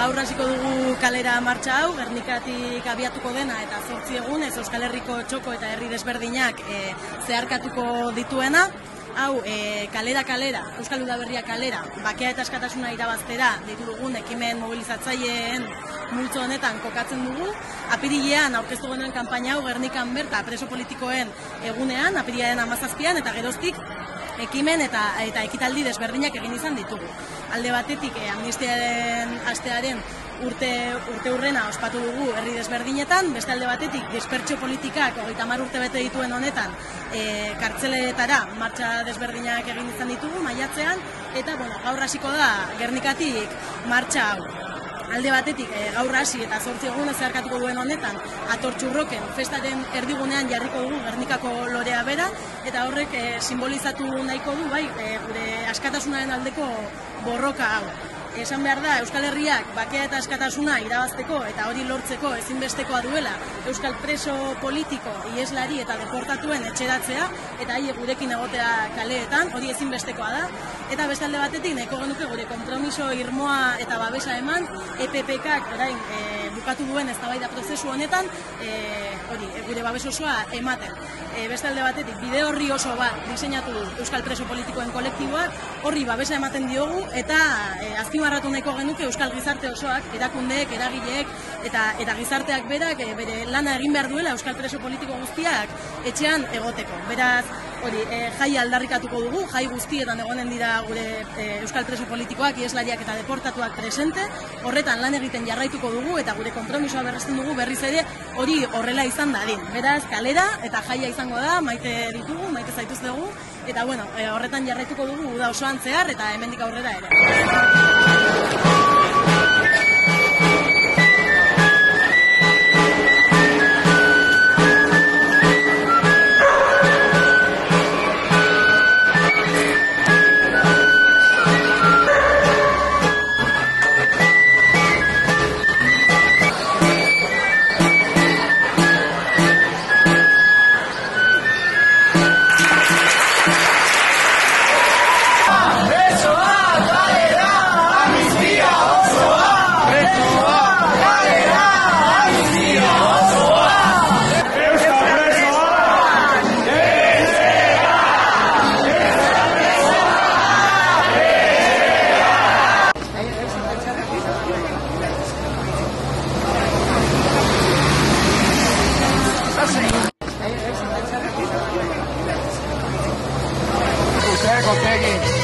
Gaur hasiko dugu kalera martxa hau, Gernikatik abiatuko dena eta zortzi egun ez Euskal Herriko txoko eta herri desberdinak e, zeharkatuko dituena. Hau, e, kalera kalera, Euskal Udaberria kalera, bakea eta askatasuna irabaztera ditu dugun ekimen mobilizatzaileen multzo honetan kokatzen dugu. Apirilean aurkeztu genuen kanpaina hau Gernikan berta preso politikoen egunean, apirilaren amazazpian eta geroztik ekimen eta eta ekitaldi desberdinak egin izan ditugu. Alde batetik eh, amnistiaren astearen urte urte urrena ospatu dugu herri desberdinetan, beste alde batetik dispertsio politikak 30 urte bete dituen honetan, e, kartzeletara martxa desberdinak egin izan ditugu maiatzean eta bueno, gaur hasiko da Gernikatik martxa hau alde batetik e, gaur hasi eta zortzi egun zeharkatuko duen honetan atortxurroken festaren erdigunean jarriko dugu Gernikako lorea bera eta horrek e, simbolizatu nahiko du bai e, gure askatasunaren aldeko borroka hau. Esan behar da, Euskal Herriak bakea eta askatasuna irabazteko eta hori lortzeko ezinbestekoa duela Euskal preso politiko, ieslari eta deportatuen etxeratzea eta haiek gurekin egotea kaleetan, hori ezinbestekoa da. Eta beste alde batetik, nahiko genuke gure kompromiso irmoa eta babesa eman, EPPKak orain e, bukatu duen eztabaida prozesu honetan, e, hori, e, gure babes osoa ematen. E, beste alde batetik, bide horri oso bat diseinatu Euskal preso politikoen kolektiboak, horri babesa ematen diogu eta e, azpimarratu nahiko genuke Euskal gizarte osoak, erakundeek, eragileek eta eta gizarteak berak e, bere lana egin behar duela Euskal preso politiko guztiak etxean egoteko. Beraz, hori, e, jai aldarrikatuko dugu, jai guztietan egonen dira gure e, Euskal preso politikoak, ieslariak eta deportatuak presente, horretan lan egiten jarraituko dugu eta gure kompromisoa berresten dugu berriz ere hori horrela izan dadin. Beraz, kalera eta jaia izango da, maite ditugu, maite zaituz dugu, eta bueno, e, horretan jarraituko dugu da osoan zehar eta hemendik aurrera ere. Peggy.